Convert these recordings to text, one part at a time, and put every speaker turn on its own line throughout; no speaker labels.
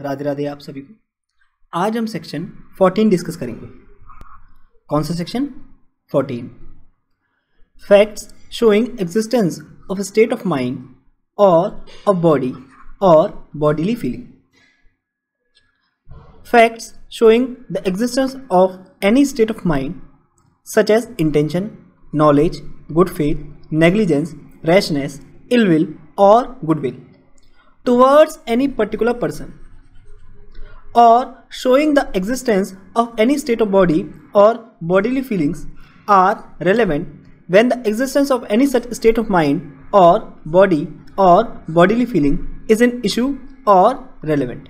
राधे राधे आप सभी को। आज हम सेक्शन 14 डिस्कस करेंगे। कौन सा section 14 facts showing existence of state of mind और अ बॉडी और bodily feeling facts showing the existence of any state of mind such as intention knowledge good faith negligence rashness ill will और goodwill towards any particular person or showing the existence of any state of body or bodily feelings are relevant when the existence of any such state of mind or body or bodily feeling is an issue or relevant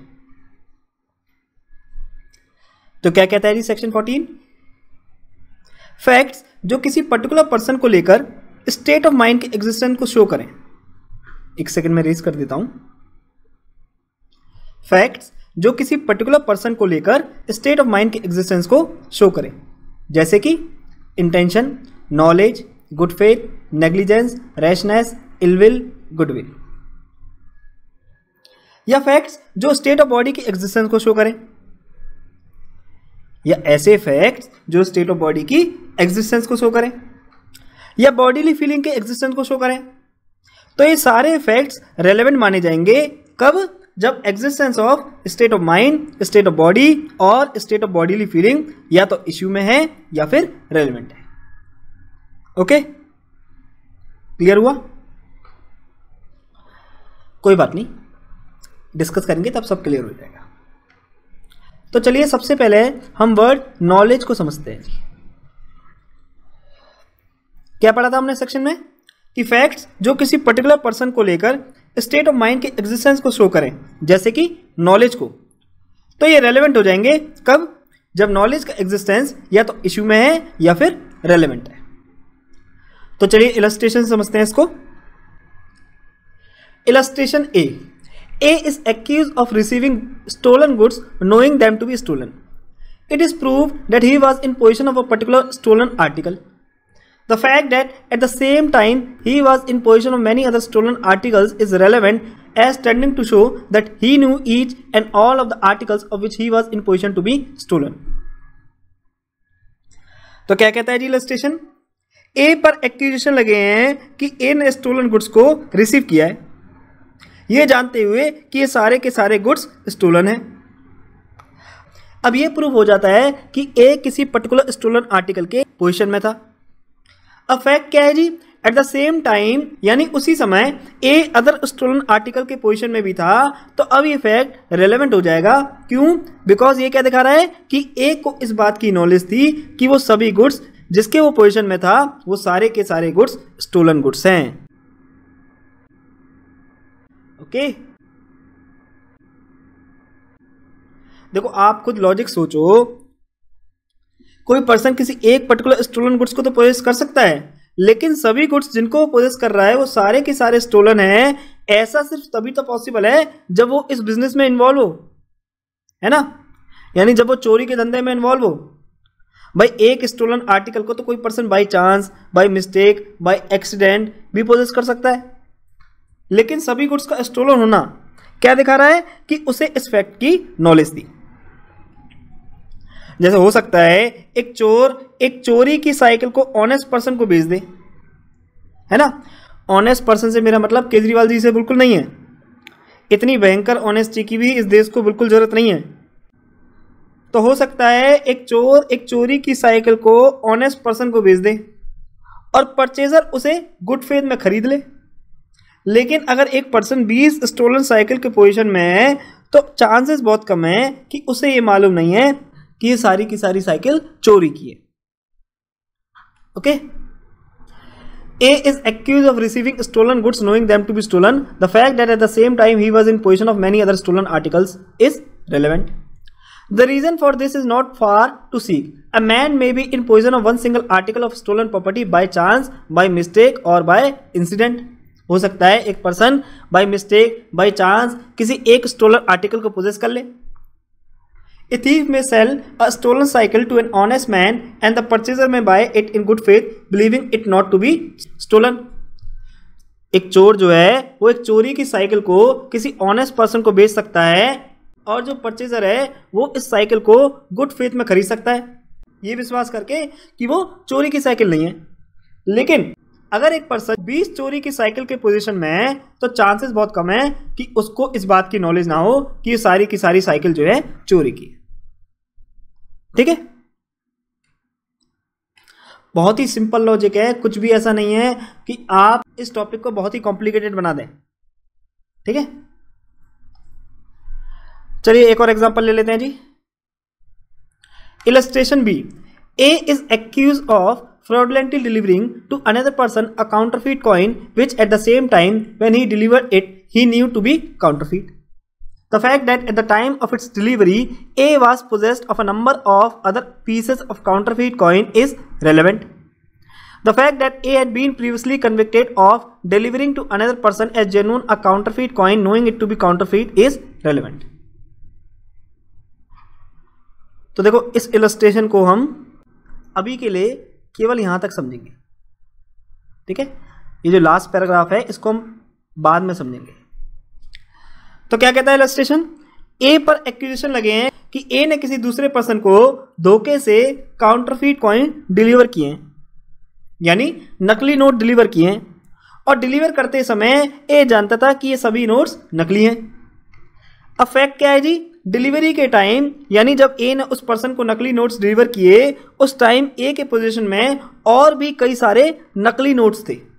तो क्या कहता है section 14 facts जो किसी particular person को लेकर state of mind के existence को शो करें एक सेकंड में रेज कर देता हूँ फैक्ट्स जो किसी पर्टिकुलर पर्सन को लेकर स्टेट ऑफ़ माइंड के एग्जिस्टेंस को शो करें। जैसे कि intention knowledge good faith negligence rashness ill will goodwill या फैक्ट्स जो स्टेट ऑफ़ बॉडी की एग्जिस्टेंस को शो करें। या ऐसे फैक्ट्स जो स्टेट ऑफ़ बॉडी की एग्जिस्टेंस को शो करें। या बॉडीली फीलिंग के एग्जिस्टेंस को शो करें। तो ये सारे फैक्ट्स रेलेवेंट माने जाएँगे कब? जब existence of state of mind state of body और स्टेट ऑफ़ बॉडीली फीलिंग या तो इश्यू में है या फिर रेलिवेंट है। ओके क्लियर हुआ? कोई बात नहीं। डिस्कस करेंगे तब सब क्लियर हो जाएगा। तो चलिए सबसे पहले हम वर्ड नॉलेज को समझते हैं। जी क्या पढ़ा था हमने सेक्शन में? कि फैक्ट्स जो किसी पर्टिकुलर पर्सन को लेकर स्टेट ऑफ़ माइंड के एग्जिस्टेंस को शो करें, जैसे कि नॉलेज को। तो ये रेलेवेंट हो जाएँगे कब? जब नॉलेज का एग्जिस्टेंस या तो इश्यू में है या फिर रेलेवेंट है। तो चलिए इलस्ट्रेशन समझते हैं इसको। Illustration A A is accused of receiving stolen goods knowing them to be stolen it is proved that he was in position of a particular stolen article The fact that at the same time he was in possession of many other stolen articles is relevant as tending to show that he knew each and all of the articles of which he was in position to be stolen. तो क्या कहता है जी illustration ए पर accusation लगे हैं कि ए ने stolen goods को रिसीव किया है ये जानते हुए कि ये सारे के सारे गुड्स स्टोलन हैं अब ये प्रूव हो जाता है कि ए किसी पर्टिकुलर स्टोलन आर्टिकल के पोजीशन में था अब फैक्ट क्या है जी एट द सेम टाइम यानी उसी समय ए अदर स्टोलन आर्टिकल के पोजीशन में भी था तो अब ये फैक्ट रेलेवेंट हो जाएगा। क्यों? बिकॉज़ ये क्या दिखा रहा है कि ए को इस बात की नॉलेज थी कि वो सभी गुड्स जिसके वो पोजीशन में था, वो सारे के सारे गुड्स स्टोलन गुड्स हैं। ओके देखो, आप खुद लॉजिक सोचो। कोई पर्सन किसी एक पर्टिकुलर स्टोलन गुड्स को तो पोजेस कर सकता है, लेकिन सभी गुड्स जिनको वो पोजेस कर रहा है, वो सारे के सारे स्टोलन है। ऐसा सिर्फ़ तभी तो पॉसिबल है जब वो इस बिज़नेस में इन्वॉल्व हो, है ना? यानी जब वो चोरी के धंधे में इन्वॉल्व हो। भाई, एक स्टोलन आर्टिकल को तो कोई person by chance by mistake by accident भी पोजेस कर सकता है। लेकिन सभी गुड्स का स्टोलन होना क्या दिखा रहा है कि उसे इस फैक्ट की नॉलेज थी जैसे हो सकता है एक चोर, एक चोरी की साइकिल को ऑनेस्ट पर्सन को बेच दे। है ना? ऑनेस्ट पर्सन से मेरा मतलब केजरीवाल जी से बिल्कुल नहीं है। इतनी भयंकर ऑनेस्टी की भी इस देश को बिल्कुल ज़रूरत नहीं है। तो हो सकता है एक चोर, एक चोरी की साइकिल को ऑनेस्ट पर्सन को बेच दे और परचेजर उसे गुड फेथ में खरीद ले। लेकिन अगर एक पर्सन 20 स्टोलन साइकिल के पोजीशन में है तो चांसेस बहुत कम है कि उसे ये मालूम नहीं है कि ये सारी की सारी साइकिल चोरी की है। Okay A is accused of receiving stolen goods knowing them to be stolen the fact that at the same time he was in position of many other stolen articles is relevant the reason for this is not far to see a man may be in position of one single article of stolen property by chance by mistake और by incident हो सकता है एक person by mistake by chance किसी एक stolen article को poses कर ले। A thief may sell a stolen cycle to an honest man, and the purchaser may buy it in good faith, believing it not to be stolen. एक चोर जो है, वो एक चोरी की साइकिल को किसी ऑनेस्ट पर्सन को बेच सकता है, और जो परचेजर है, वो इस साइकिल को गुड फेथ में खरीद सकता है। ये विश्वास करके कि वो चोरी की साइकिल नहीं है। लेकिन अगर एक पर्सन 20 चोरी की साइकिल के पोजीशन में है तो चांसेस बहुत कम है कि उसको इस बात की नॉलेज ना हो कि ये सारी की सारी साइकिल जो है चोरी की ठीक है? बहुत ही सिंपल लॉजिक है, कुछ भी ऐसा नहीं है कि आप इस टॉपिक को बहुत ही कॉम्प्लिकेटेड बना दें। ठीक है? चलिए एक और एग्जांपल ले लेते हैं जी। Illustration B A is accused of fraudulently delivering to another person a counterfeit coin which at the same time when he delivered it he knew to be counterfeit The fact that at the time of its delivery A was possessed of a number of other pieces of counterfeit coin is relevant. The fact that A had been previously convicted of delivering to another person as genuine a counterfeit coin knowing it to be counterfeit is relevant. तो देखो इस illustration को हम अभी के लिए केवल यहाँ तक समझेंगे ठीक है ये जो लास्ट पैराग्राफ है इसको हम बाद में समझेंगे तो क्या कहता है इलस्ट्रेशन ए पर एक्विजिशन लगे हैं कि ए ने किसी दूसरे पर्सन को धोखे से काउंटरफीट कॉइन डिलीवर किए हैं। यानी नकली नोट डिलीवर किए हैं। और डिलीवर करते समय ए जानता था कि ये सभी नोट्स नकली हैं। अब फैक्ट क्या है जी? डिलीवरी के टाइम यानी जब ए ने उस पर्सन को नकली नोट्स डिलीवर किए, उस टाइम ए के पोजीशन में और भी कई सारे नकली नोट्स थे।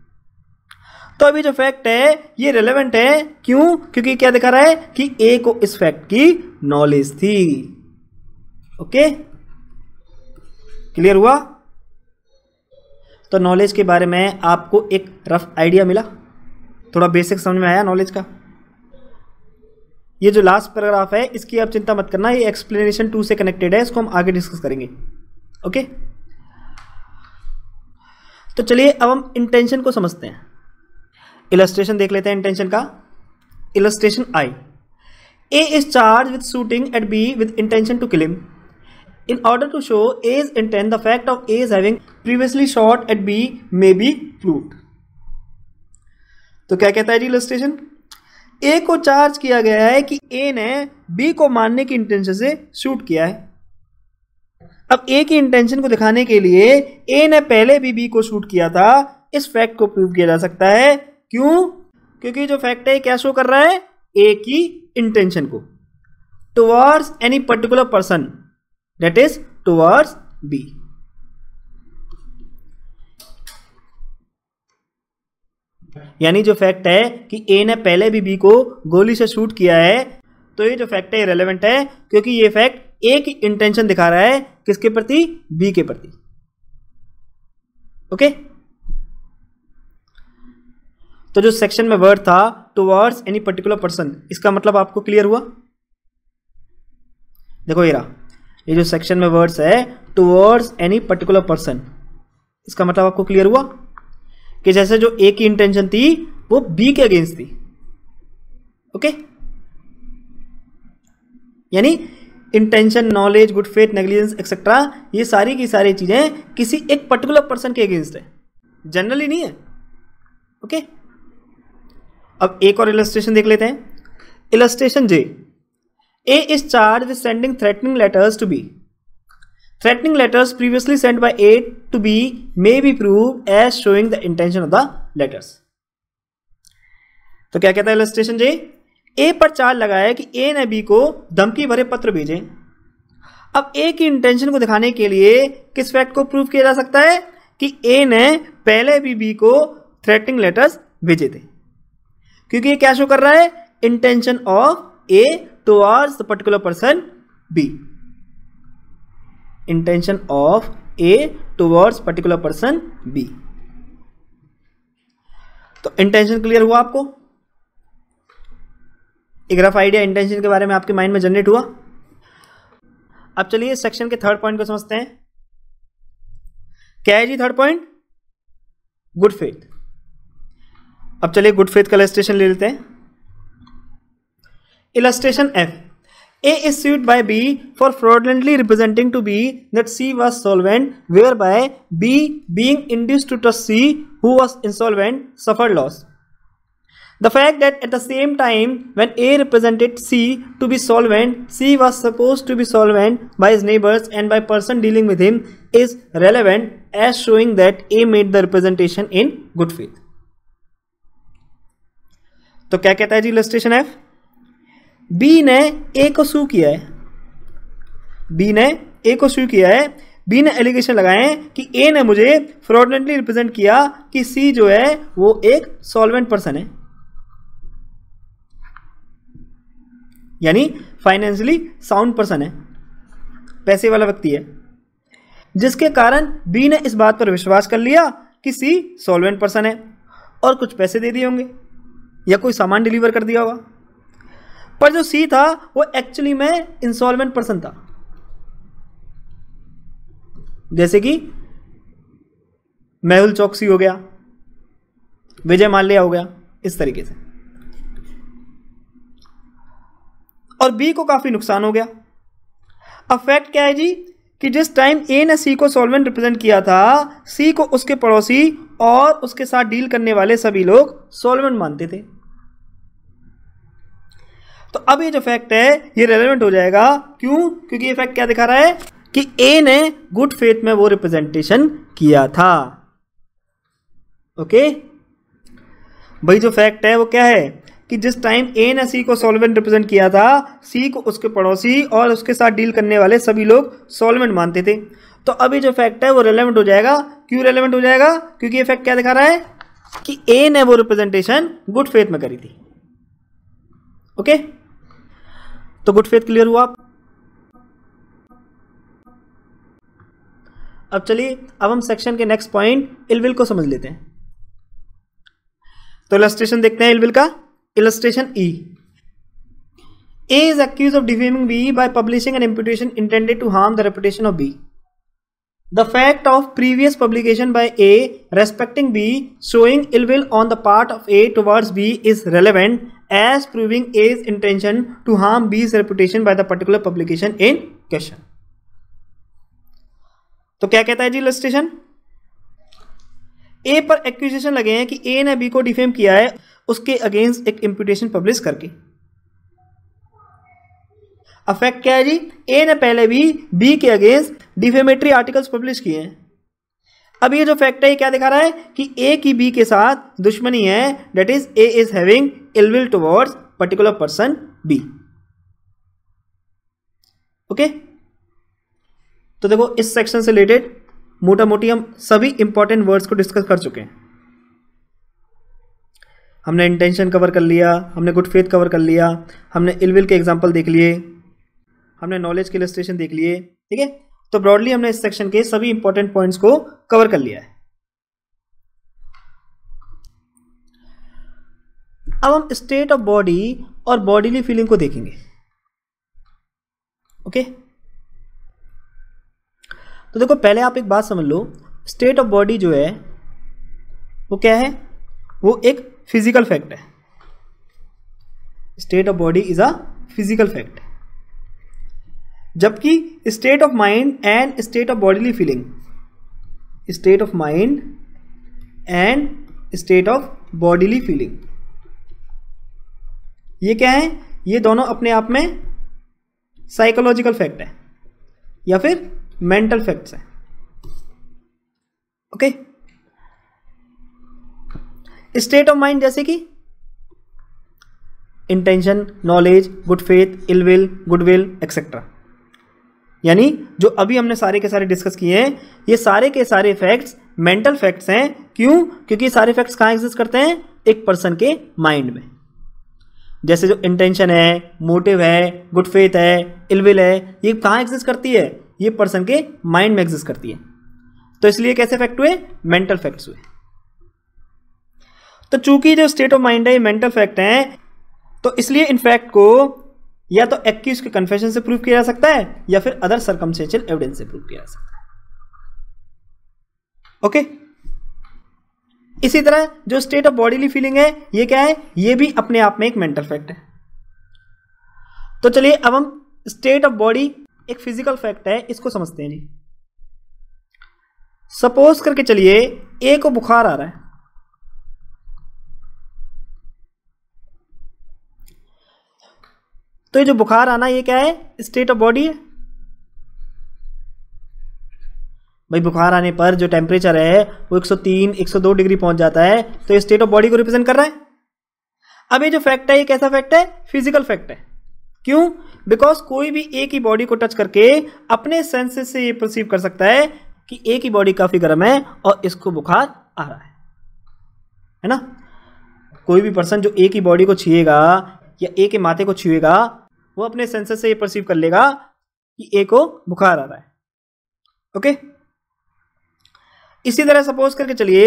तो अभी जो फैक्ट है, ये रिलेवेंट है, क्यों? क्योंकि क्या दिखा रहा है कि ए को इस फैक्ट की नॉलेज थी। ओके क्लियर हुआ? तो नॉलेज के बारे में आपको एक रफ आइडिया मिला। थोड़ा बेसिक समझ में आया नॉलेज का? ये जो लास्ट पैराग्राफ है, इसकी आप चिंता मत करना, ये एक्सप्लेनेशन टू से कनेक्टेड है, इसको हम आगे डिस्कस करेंगे। ओके तो चलिए, अब हम इंटेंशन को समझते हैं। इलस्ट्रेशन देख लेते हैं इंटेंशन का। Illustration I A is charged with shooting at B with intention to kill him in order to show A's intent, the fact of A's having previously shot at B may be proved. तो क्या कहता है जी illustration ए को charge किया गया है कि ए ने बी को मारने की इंटेंशन से शूट किया है। अब ए की इंटेंशन को दिखाने के लिए ए ने पहले भी बी को शूट किया था। इस फैक्ट को प्रूव किया जा सकता है। क्यों? क्योंकि जो फैक्ट है क्या शो कर रहा है? ए की इंटेंशन को। Towards any particular person that is towards B यानी जो फैक्ट है कि ए ने पहले भी बी को गोली से शूट किया है तो ये जो फैक्ट है रेलेवेंट है, क्योंकि ये फैक्ट ए की इंटेंशन दिखा रहा है, किसके प्रति? बी के प्रति। ओके तो जो सेक्शन में वर्ड था टुवर्ड्स एनी पर्टिकुलर पर्सन इसका मतलब आपको क्लियर हुआ? देखो ये ये जो सेक्शन में वर्ड्स है टुवर्ड्स एनी पर्टिकुलर पर्सन इसका मतलब आपको क्लियर हुआ? कि जैसे जो ए की इंटेंशन थी, वो बी के अगेंस्ट थी। ओके यानी intention knowledge good faith negligence etcetera ये सारी की सारी चीज़ें किसी एक पर्टिकुलर पर्सन के अगेंस्ट है। जनरली नहीं है। ओके अब एक और इलस्ट्रेशन देख लेते हैं। Illustration J A is charged with sending threatening letters to B Threatening letters previously sent by A to B may be proved as showing the intention of the letters. तो क्या कहता है इलस्ट्रेशन जे ए पर charge लगाया कि ए ने B को धमकी भरे पत्र भेजे। अब ए की इंटेंशन को दिखाने के लिए किस फैक्ट को प्रूव किया जा सकता है? कि ए ने पहले भी बी को थ्रेटिंग लेटर्स भेजे थे। क्योंकि ये क्या शो कर रहा है? Intention of A towards the particular person B intention of A towards particular person B तो इंटेंशन क्लियर हुआ आपको? एक रफ आइडिया इंटेंशन के बारे में आपके माइंड में जनरेट हुआ? अब चलिए सेक्शन के थर्ड पॉइंट को समझते हैं। क्या है जी थर्ड पॉइंट गुड फेथ अब चलिए गुड फेथ का इलास्ट्रेशन ले लेते हैं। Illustration F A is sued by B for fraudulently representing to B that C was solvent whereby B being induced to trust C who was insolvent suffer loss the fact that at the same time when A represented C to be solvent C was supposed to be solvent by his neighbours and by person dealing with him is relevant as showing that A made the representation in good faith तो क्या कहता है जी illustration F B ने ए को सू किया है। B ने ए को सू किया है। बी ने एलिगेशन लगाए कि ए ने मुझे फ्रॉडनेटली रिप्रेजेंट किया कि सी जो है, वो एक सॉल्वेंट पर्सन है। यानी फाइनेंशियली साउंड पर्सन है। पैसे वाला व्यक्ति है। जिसके कारण बी ने इस बात पर विश्वास कर लिया कि सी सॉल्वेंट पर्सन है और कुछ पैसे दे दिए होंगे। या कोई सामान डिलीवर कर दिया होगा। पर जो सी था, वो एक्चुअली में इंसॉल्वेंट पर्सन था। जैसे कि मेहुल चौकसी हो गया, विजय माल्या हो गया, इस तरीके से। और बी को काफ़ी नुकसान हो गया। अब फैक्ट क्या है जी, कि जिस टाइम ए ने सी को सॉल्वेंट रिप्रेजेंट किया था सी को उसके पड़ोसी और उसके साथ डील करने वाले सभी लोग सॉल्वेंट मानते थे। तो अब ये जो फैक्ट है, ये रेलिवेंट हो जाएगा। क्यों? क्योंकि ये फैक्ट क्या दिखा रहा है? कि ए ने गुड फेथ में वो रिप्रेजेंटेशन किया था। ओके भाई, जो फैक्ट है, वो क्या है? कि जिस टाइम ए ने सी को सॉल्वेंट रिप्रेजेंट किया था सी को उसके पड़ोसी और उसके साथ डील करने वाले सभी लोग सॉल्वेंट मानते थे। तो अभी जो फैक्ट है, वो रेलिवेंट हो जाएगा। क्यों रेलिवेंट हो जाएगा? क्योंकि ये फैक्ट क्या दिखा रहा है? कि ए ने वो रिप्रेजेंटेशन गुड फेथ में करी थी। ओके तो गुड फेथ क्लियर हुआ? अब चलिए, अब हम सेक्शन के नेक्स्ट पॉइंट इलविल को समझ लेते हैं। तो इलस्ट्रेशन देखते हैं इलविल का। Illustration E A is accused of defaming B by publishing an imputation intended to harm the reputation of B. The fact of previous publication by A respecting B showing ill will on the part of A towards B is relevant as proving A's intention to harm B's reputation by the particular publication in question. तो क्या कहता है जी illustration ए पर accusation लगे हैं कि ए ने B को डिफेम किया है उसके अगेंस्ट एक इम्प्यूटेशन पब्लिश करके अफेक्ट क्या है जी ए ने पहले भी बी के अगेंस्ट डिफेमेटरी आर्टिकल्स पब्लिश किए हैं। अब ये जो फैक्ट है, ये क्या दिखा रहा है? कि ए की बी के साथ दुश्मनी है। That is A is having ill will towards particular person B okay तो देखो, इस सेक्शन से रिलेटेड मोटा मोटी हम सभी इंपॉर्टेंट वर्ड्स को डिस्कस कर चुके हैं। हमने इंटेंशन कवर कर लिया, हमने गुड फेथ कवर कर लिया, हमने इलविल के एग्ज़ाम्पल देख लिए, हमने नॉलेज के इलस्ट्रेशन देख लिए, ठीक है? तो ब्रॉडली हमने इस सेक्शन के सभी इंपॉर्टेंट पॉइंट्स को कवर कर लिया है। अब हम स्टेट ऑफ़ बॉडी और बॉडीली फीलिंग को देखेंगे। ओके तो देखो, पहले आप एक बात समझ लो। स्टेट ऑफ़ बॉडी जो है, वो क्या है? वो एक फ़िज़िकल फैक्ट है। State of body is a physical fact जबकि state of mind and state of bodily feeling state of mind and state of bodily feeling ये क्या है? ये दोनों अपने आप में साइकोलॉजिकल फैक्ट है, या फिर मेंटल फैक्ट्स हैं। ओके स्टेट ऑफ़ माइंड जैसे कि intention knowledge good faith ill will goodwill etcetera यानी जो अभी हमने सारे के सारे डिस्कस किए हैं, ये सारे के सारे फैक्ट्स मेंटल फैक्ट्स हैं। क्यों? क्योंकि सारे फैक्ट्स कहाँ एग्जिस्ट करते हैं? एक पर्सन के माइंड में। जैसे जो इंटेंशन है मोटिव है गुड फेथ है इलविल है, ये कहाँ एग्जिस्ट करती है? ये पर्सन के माइंड में एग्जिस्ट करती है। तो इसलिए कैसे फैक्ट हुए? मेंटल फैक्ट्स हुए। तो चूँकि जो स्टेट ऑफ़ माइंड है, ये मेंटल फैक्ट है तो इसलिए इन फैक्ट को या तो एक्यूज के कन्फेशन से प्रूव किया जा सकता है, या फिर अदर सर्कमस्टेंशियल एविडेंस से प्रूव किया जा सकता है। ओके इसी तरह जो स्टेट ऑफ़ बॉडीली फीलिंग है, ये क्या है? ये भी अपने आप में एक मेंटल फैक्ट है। तो चलिए, अब हम स्टेट ऑफ़ बॉडी एक फ़िज़िकल फैक्ट है, इसको समझते हैं जी। सपोज़ करके चलिए ए को बुखार आ रहा है। तो ये जो बुखार आना ये क्या है? स्टेट ऑफ़ बॉडी है। भाई बुखार आने पर जो टेम्परेचर है वो 103, 102 डिग्री पहुँच जाता है। तो ये स्टेट ऑफ़ बॉडी को रिप्रेजेंट कर रहा है? अब ये जो फैक्ट है ये कैसा फैक्ट है? फ़िज़िकल फैक्ट है। क्यों? बिकॉज़ कोई भी एक ही बॉडी को टच करके अपने सेंसेस से ये परसीव कर सकता है कि एक ही बॉडी काफ़ी गर्म है और इसको बुखार आ रहा है। है ना? कोई भी पर्सन जो एक ही बॉडी को छुएगा या एक ही माथे को छुएगा वो अपने सेंसेस से ये परसीव कर लेगा कि ए को बुखार आ रहा है। ओके इसी तरह सपोज़ करके चलिए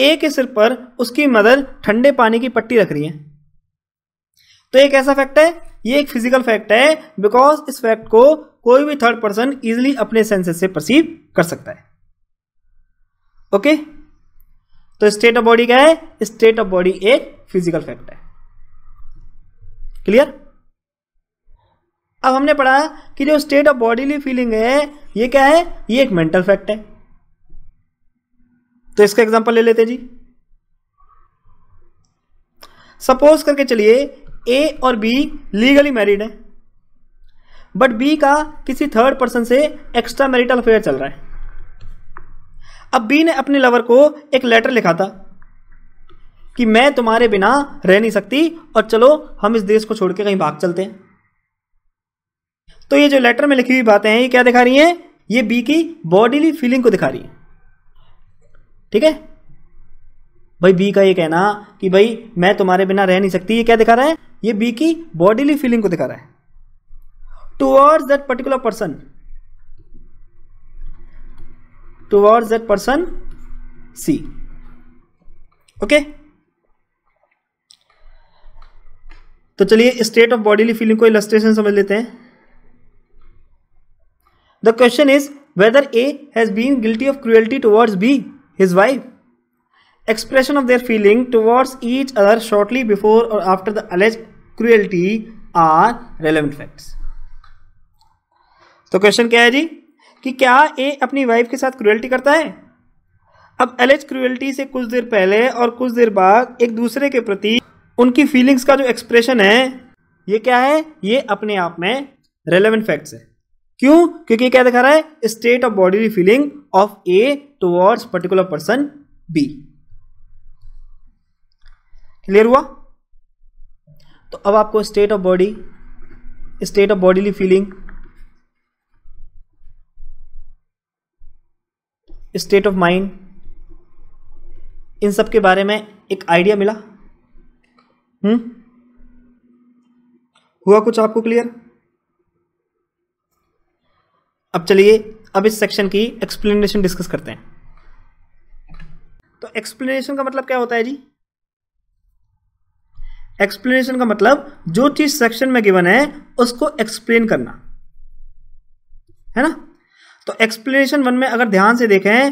ए के सिर पर उसकी मदर ठंडे पानी की पट्टी रख रही है। तो एक ऐसा फैक्ट है, ये एक फ़िज़िकल फैक्ट है बिकॉज़ इस फैक्ट को कोई भी थर्ड पर्सन इजिली अपने सेंसेस से परसीव कर सकता है। ओके तो स्टेट ऑफ़ बॉडी क्या है? स्टेट ऑफ़ बॉडी एक फ़िज़िकल फैक्ट है। क्लियर अब हमने पढ़ा कि जो स्टेट ऑफ़ बॉडीली फीलिंग है, ये क्या है? ये एक मेंटल फैक्ट है। तो इसका एग्जांपल ले लेते जी। सपोज़ करके चलिए ए और बी लीगली मैरिड है बट बी का किसी थर्ड पर्सन से एक्स्ट्रा मैरिटल अफेयर चल रहा है। अब बी ने अपने लवर को एक लेटर लिखा था कि मैं तुम्हारे बिना रह नहीं सकती और चलो, हम इस देश को छोड़ के कहीं भाग चलते हैं। तो ये जो लेटर में लिखी हुई बातें हैं, ये क्या दिखा रही हैं? ये बी की बॉडीली फीलिंग को दिखा रही है। ठीक है? भाई बी का ये कहना कि भाई, मैं तुम्हारे बिना रह नहीं सकती, ये क्या दिखा रहा है? ये बी की बॉडीली फीलिंग को दिखा रहा है। Towards that particular person towards that person C okay तो चलिए स्टेट ऑफ़ बॉडीली फीलिंग को इलस्ट्रेशन समझ लेते हैं। The question is whether A has been guilty of cruelty towards B his wife. Expression of their feeling towards each other shortly before or after the alleged cruelty are relevant facts. तो question क्या है जी कि क्या ए अपनी wife के साथ cruelty करता है अब एलेज क्रुएल्टी से कुछ देर पहले और कुछ देर बाद एक दूसरे के प्रति उनकी फीलिंग्स का जो एक्सप्रेशन है, ये क्या है ये अपने आप में रेलेवेंट फैक्ट्स है क्यों? क्योंकि क्या दिखा रहा है? State of body feeling of A towards particular person B clear हुआ? तो अब आपको state of body state of bodily feeling state of mind इन सब के बारे में एक आइडिया मिला? हम्म? हुआ कुछ आपको क्लियर अब चलिए, अब इस सेक्शन की एक्सप्लेनेशन डिस्कस करते हैं। तो एक्सप्लेनेशन का मतलब क्या होता है जी? एक्सप्लेनेशन का मतलब जो चीज़ सेक्शन में गिवन है, उसको एक्सप्लेन करना। है ना? तो एक्सप्लेनेशन वन में अगर ध्यान से देखें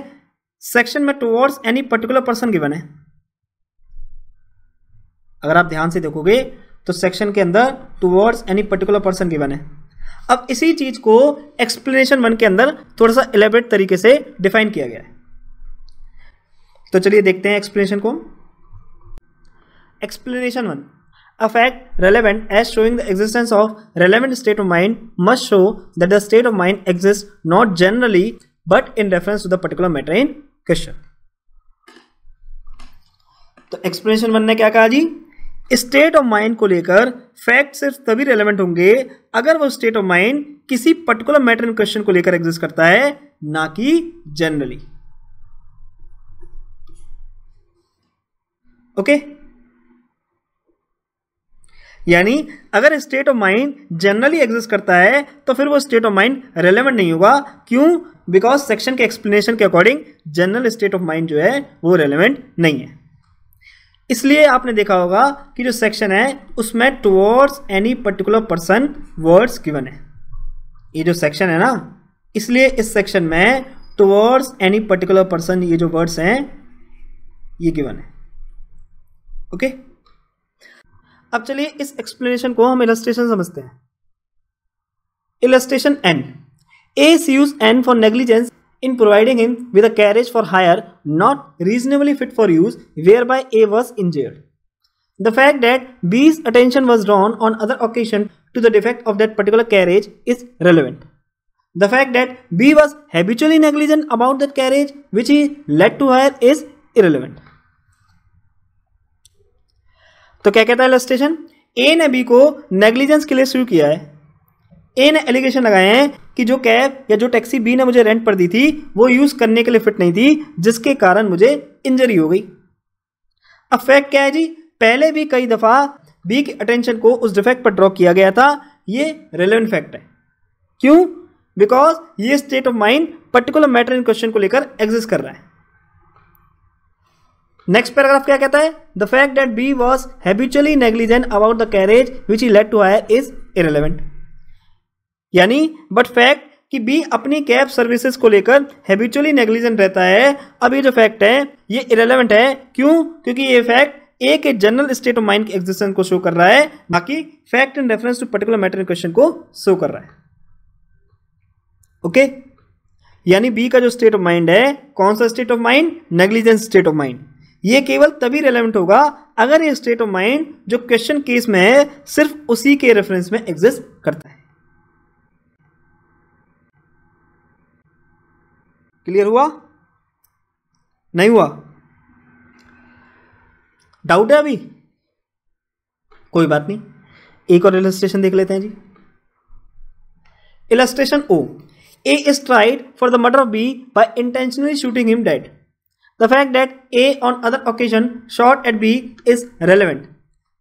सेक्शन में towards any particular person given है। अगर आप ध्यान से देखोगे तो सेक्शन के अंदर towards any particular person given है। अब इसी चीज़ को एक्सप्लेनेशन वन के अंदर थोड़ा सा एलेबरेट तरीके से डिफाइन किया गया है। तो चलिए देखते हैं एक्सप्लेनेशन को। Explanation one a fact relevant as showing the existence of relevant state of mind must show that the state of mind exist not generally but in reference to the particular matter in question तो explanation one ने क्या कहा जी? State of mind को लेकर fact सिर्फ़ तभी relevant होंगे अगर वो स्टेट ऑफ़ माइंड किसी पर्टिकुलर मैटर इन क्वेश्चन को लेकर एग्जिस्ट करता है, ना कि जनरली ओके यानी अगर state of mind generally exist करता है तो फिर वो स्टेट ऑफ़ माइंड रेलेवेंट नहीं होगा। क्यों? बिकॉज़ सेक्शन के एक्सप्लेनेशन के according general state of mind जो है, वो रेलेवेंट नहीं है। इसलिए आपने देखा होगा कि जो सेक्शन है, उसमें towards any particular person words given है। ये जो सेक्शन है ना, इसलिए इस सेक्शन में टुवर्ड्स एनी पर्टिकुलर पर्सन ये जो वर्ड्स हैं, ये गिवन है। ओके अब चलिए इस एक्सप्लेनेशन को हम इलस्ट्रेशन समझते हैं। Illustration N A sues N for negligence in providing him with a carriage for hire not reasonably fit for use whereby A was injured. The fact that B's attention was drawn on other occasion to the defect of that particular carriage is relevant. The fact that B was habitually negligent about that carriage which he led to hire is irrelevant. तो क्या कहता है illustration ए ने B को negligence के लिए शुरू किया है ए ने एलिगेशन लगाए हैं कि जो कैब या जो टैक्सी बी ने मुझे रेंट पर दी थी, वो यूज़ करने के लिए फिट नहीं थी, जिसके कारण मुझे इंजरी हो गई। अब फैक्ट क्या है जी? पहले भी कई दफ़ा बी के अटेंशन को उस डिफेक्ट पर ड्रॉ किया गया था। ये रेलेवेंट फैक्ट है। क्यों? बिकॉज़ ये state of mind particular matter in question को लेकर एग्जिस्ट कर रहा है। नेक्स्ट पैराग्राफ क्या कहता है? The fact that B was habitually negligent about the carriage which he let to hire is irrelevant यानी बट फैक्ट कि बी अपनी कैब सर्विसेज़ को लेकर हैबिचुअली नेग्लिजेंट रहता है। अब ये जो फैक्ट है, ये इरेलीवेंट है। क्यों? क्योंकि ये फैक्ट ए के जनरल स्टेट ऑफ़ माइंड के एग्जिस्टेंस को शो कर रहा है, बाकी fact in reference to particular matter in question को शो कर रहा है। Okay okay? यानी बी का जो स्टेट ऑफ़ माइंड है, कौन सा state of mind negligence state of mind ये केवल तभी रेलेवेंट होगा अगर ये स्टेट ऑफ़ माइंड जो क्वेश्चन केस में है, सिर्फ़ उसी के रेफरेंस में एग्जिस्ट करता है। क्लियर हुआ? नहीं हुआ। डाउट है अभी? कोई बात नहीं। एक और इलस्ट्रेशन देख लेते हैं जी। Illustration O A is tried for the murder of B by intentionally shooting him dead the fact that A on other occasion shot at B is relevant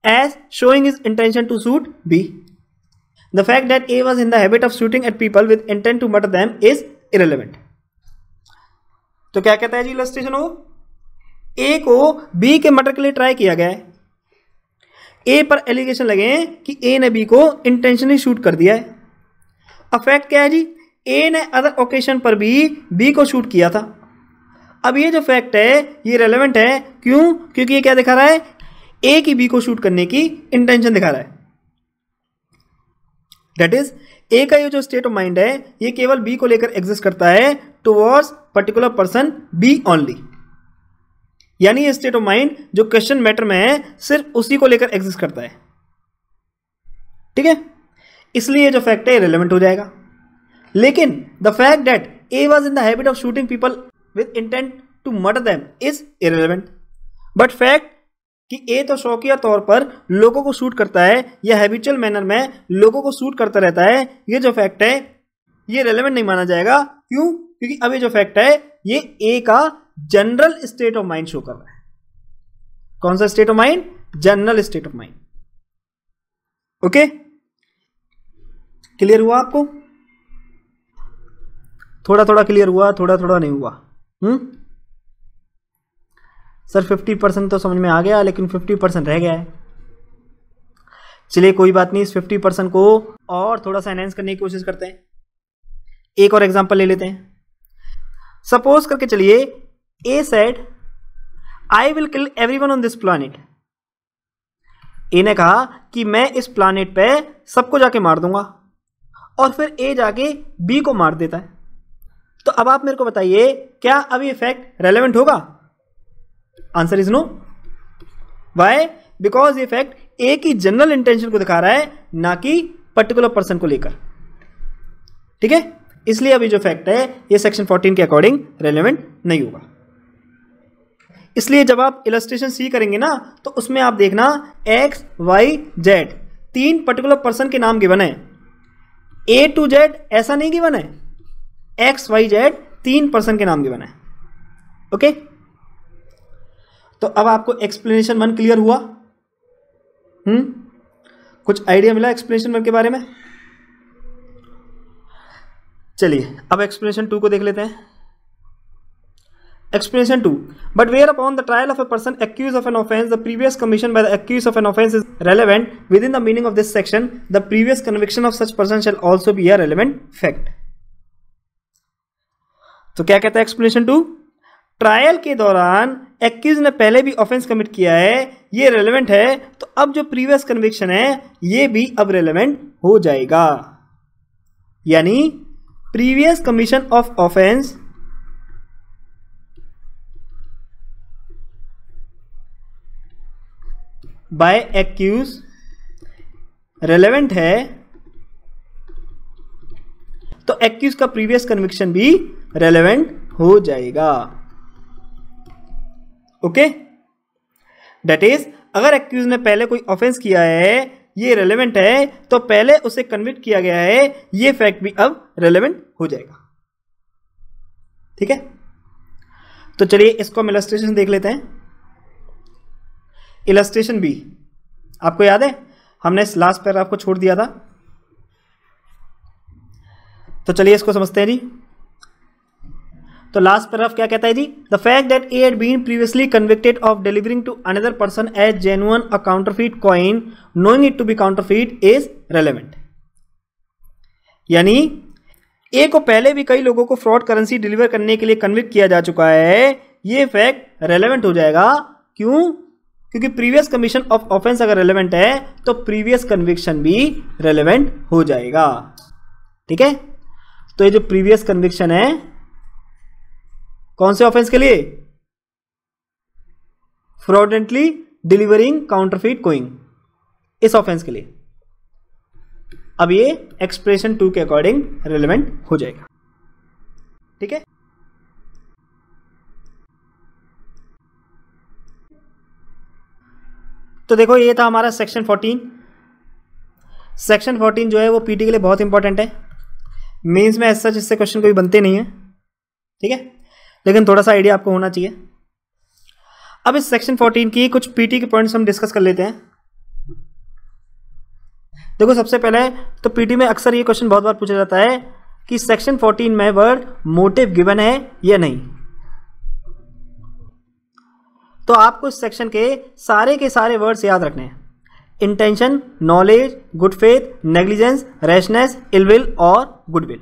as showing his intention to shoot B the fact that A was in the habit of shooting at people with intent to murder them is irrelevant तो क्या कहता है जी illustration ओ ए को B के murder के लिए try किया गया है। ए पर एलिगेशन लगे कि ए ने बी को इंटेंशनली शूट कर दिया है। अब फैक्ट क्या है जी? ए ने अदर ओकेशन पर भी बी को शूट किया था। अब ये जो फैक्ट है, ये रेलेवेंट है, क्यों? क्योंकि ये क्या दिखा रहा है? ए की बी को शूट करने की इंटेंशन दिखा रहा है। दैट इज़ ए का ये जो स्टेट ऑफ़ माइंड है, ये केवल बी को लेकर एग्जिस्ट करता है towards particular person B only यानी ये स्टेट ऑफ़ माइंड जो क्वेश्चन मैटर में है, सिर्फ़ उसी को लेकर एग्जिस्ट करता है। ठीक है? इसलिए जो फैक्ट है रिलेवेंट हो जाएगा। लेकिन the fact that A was in the habit of shooting people with intent to murder them is irrelevant but fact कि ए तो शौकिया तौर पर लोगों को शूट करता है, या हैबिचुअल मैनर में लोगों को शूट करता रहता है। ये जो फैक्ट है, ये रेलेवेंट नहीं माना जाएगा। क्यों? क्योंकि अभी जो फैक्ट है, ये ए का general state of mind show कर रहा है। कौन सा state of mind general state of mind okay clear हुआ आपको? थोड़ा थोड़ा क्लियर हुआ थोड़ा थोड़ा नहीं हुआ। हम्म? सर फिफ्टी परसेंट तो समझ में आ गया, लेकिन फिफ्टी परसेंट रह गया है। चलिए, कोई बात नहीं, इस फिफ्टी परसेंट को और थोड़ा सा एनहेंस करने की कोशिश करते हैं। एक और एग्जांपल ले लेते हैं। सपोज़ करके चलिए A said I will kill everyone on this planet A ने कहा कि मैं इस प्लानिट पे सबको जाके मार दूँगा, और फिर ए जाके बी को मार देता है। तो अब आप मेरे को बताइए, क्या अब ये फैक्ट रेलेवेंट होगा? Answer is no. Why because ये फैक्ट ए की जनरल इंटेंशन को दिखा रहा है, ना कि पर्टिकुलर पर्सन को लेकर। ठीक है? इसलिए अभी जो फैक्ट है, ये सेक्शन 14 के अकॉर्डिंग रेलेवेंट नहीं होगा। इसलिए जब आप इलस्ट्रेशन सी करेंगे ना तो उसमें आप देखना एक्स वाई जेड तीन पर्टिकुलर पर्सन के नाम गिवन है। ए टू जेड ऐसा नहीं गिवन है। एक्स वाई जेड तीन पर्सन के नाम गिवन है। ओके तो अब आपको एक्सप्लेनेशन वन क्लियर हुआ? हम्म? कुछ आइडिया मिला एक्सप्लेनेशन वन के बारे में? चलिए, अब एक्सप्लेनेशन टू को देख लेते हैं। Explanation two but where upon the trial of a person accused of an offence the previous commission by the accused of an offence is relevant within the meaning of this section the previous conviction of such person shall also be a relevant fact तो क्या कहता है explanation to trial के दौरान accused ने पहले भी offence commit किया है, ये रेलेवेंट है तो अब जो प्रीवियस कन्विक्शन है, ये भी अब रेलेवेंट हो जाएगा। यानी previous commission of offence by accused relevant है तो एक्यूज का प्रीवियस कन्विक्शन भी रेलेवेंट हो जाएगा। ओके डेट इज़ अगर एक्यूज ने पहले कोई ऑफेंस किया है, ये रेलेवेंट है तो पहले उसे कन्विक्ट किया गया है, ये फैक्ट भी अब रेलेवेंट हो जाएगा। ठीक है? तो चलिए इसको हम इलस्ट्रेशन देख लेते हैं। इलस्ट्रेशन बी आपको याद है? हमने इस लास्ट पैराग्राफ को छोड़ दिया था। तो चलिए इसको समझते हैं जी। तो लास्ट पैराग्राफ क्या कहता है जी? The fact that A had been previously convicted of delivering to another person as genuine a counterfeit coin knowing it to be counterfeit is relevant यानी ए को पहले भी कई लोगों को फ्रॉड करेंसी डिलीवर करने के लिए कन्विक्ट किया जा चुका है। ये फैक्ट रेलेवेंट हो जाएगा। क्यों? क्योंकि प्रीवियस कमीशन ऑफ़ ऑफेंस अगर रेलेवेंट है तो प्रीवियस कन्विक्शन भी रेलेवेंट हो जाएगा। ठीक है? तो ये जो प्रीवियस कन्विक्शन है कौन से ऑफेंस के लिए? फ्रॉडेंटली डिलीवरिंग काउंटरफीट कोइंग इस ऑफेंस के लिए। अब ये एक्सप्रेशन टू के अकॉर्डिंग रेलेवेंट हो जाएगा। ठीक है? तो देखो, ये था हमारा सेक्शन 14 सेक्शन 14 जो है, वो पीटी के लिए बहुत इंपॉर्टेंट है। मेंस में ऐसा जिससे क्वेश्चन कोई बनते नहीं है। ठीक है? लेकिन थोड़ा सा आइडिया आपको होना चाहिए। अब इस सेक्शन 14 की कुछ पीटी के पॉइंट्स हम डिस्कस कर लेते हैं। देखो, सबसे पहले तो पीटी में अक्सर ये क्वेश्चन बहुत बार पूछा जाता है कि सेक्शन 14 में वर्ड मोटिव गिवन है या नहीं। तो आपको इस सेक्शन के सारे के सारे वर्ड्स याद रखने हैं। Intention knowledge good faith negligence rashness ill will और गुडविल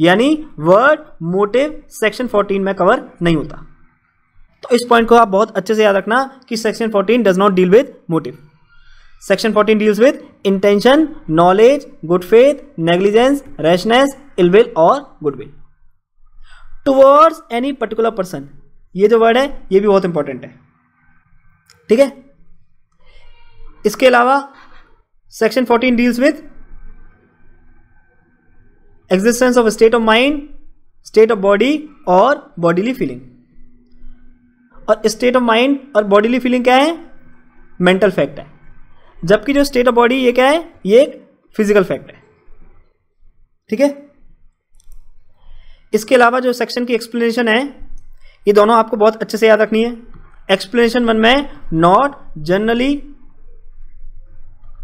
यानी वर्ड मोटिव सेक्शन 14 में कवर नहीं होता। तो इस पॉइंट को आप बहुत अच्छे से याद रखना कि section 14 does not deal with motive section 14 deals with intention knowledge good faith negligence rashness ill will और goodwill towards any particular person ये जो वर्ड है, ये भी बहुत इंपॉर्टेंट है। ठीक है? इसके अलावा section 14 deals with existence of state of mind state of body और बॉडीली फीलिंग और स्टेट ऑफ़ माइंड और बॉडीली फीलिंग क्या है? मेंटल फैक्ट है. जबकि जो स्टेट ऑफ़ बॉडी ये क्या है? ये एक फ़िज़िकल फैक्ट है. ठीक है? इसके अलावा जो सेक्शन की एक्सप्लेनेशन है, ये दोनों आपको बहुत अच्छे से याद रखनी है. एक्सप्लेनेशन वन में नॉट जनरली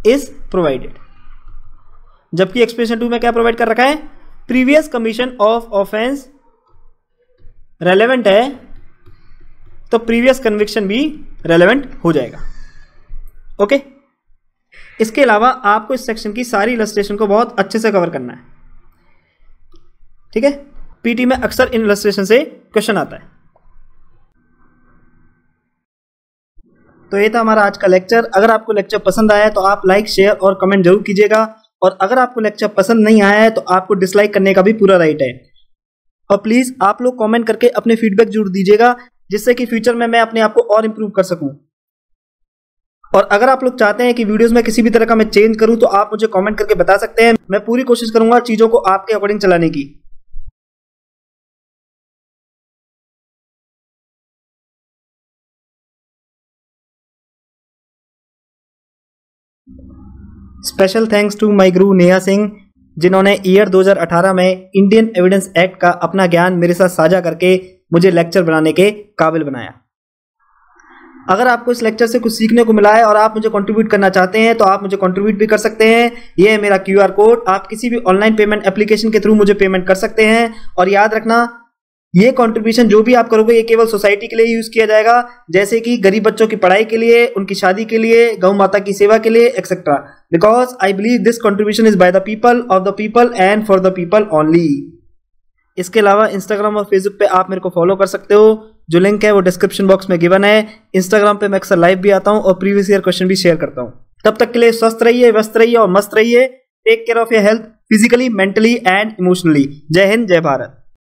इज़ प्रोवाइडेड जबकि एक्सप्लेनेशन टू में क्या प्रोवाइड कर रखा है? Previous commission of offence relevant है तो प्रीवियस कन्विक्शन भी रेलेवेंट हो जाएगा। ओके? okay? इसके अलावा आपको इस सेक्शन की सारी इलस्ट्रेशन को बहुत अच्छे से कवर करना है। ठीक है? पीटी में अक्सर इन इलस्ट्रेशन से क्वेश्चन आता है। तो ये था हमारा आज का लेक्चर अगर आपको लेक्चर पसंद आया तो आप लाइक शेयर और कमेंट ज़रूर कीजिएगा। और अगर आपको लेक्चर पसंद नहीं आया है तो आपको डिसलाइक करने का भी पूरा राइट है। और प्लीज़ आप लोग कमेंट करके अपने फीडबैक ज़रूर दीजिएगा, जिससे कि फ्यूचर में मैं अपने आप को और इम्प्रूव कर सकूँ। और अगर आप लोग चाहते हैं कि वीडियोस में किसी भी तरह का मैं चेंज करूँ तो आप मुझे कमेंट करके बता सकते हैं। मैं पूरी कोशिश करूँगा चीज़ों को आपके अकॉर्डिंग चलाने की। स्पेशल थैंक्स टू माई गुरु नेहा सिंह जिन्होंने ईयर 2018 में इंडियन एविडेंस एक्ट का अपना ज्ञान मेरे साथ साझा करके मुझे लेक्चर बनाने के काबिल बनाया। अगर आपको इस लेक्चर से कुछ सीखने को मिला है और आप मुझे कंट्रीब्यूट करना चाहते हैं तो आप मुझे कंट्रीब्यूट भी कर सकते हैं। ये है मेरा क्यूआर कोड आप किसी भी ऑनलाइन पेमेंट एप्लीकेशन के थ्रू मुझे पेमेंट कर सकते हैं। और याद रखना ये कंट्रीब्यूशन जो भी आप करोगे, ये केवल सोसाइटी के लिए यूज़ किया जाएगा। जैसे कि गरीब बच्चों की पढ़ाई के लिए, उनकी शादी के लिए, गौ माता की सेवा के लिए etcetera because I believe this contribution is by the people of the people and for the people only इसके अलावा इंस्टाग्राम और फेसबुक पे आप मेरे को फॉलो कर सकते हो। जो लिंक है वो डिस्क्रिप्शन बॉक्स में गिवन है। इंस्टाग्राम पे मैं अक्सर लाइव भी आता हूँ और प्रीवियस ईयर क्वेश्चन भी शेयर करता हूँ। तब तक के लिए स्वस्थ रहिए, व्यस्त रहिए और मस्त रहिए। Take care of your health physically mentally and emotionally जय हिंद, जय भारत।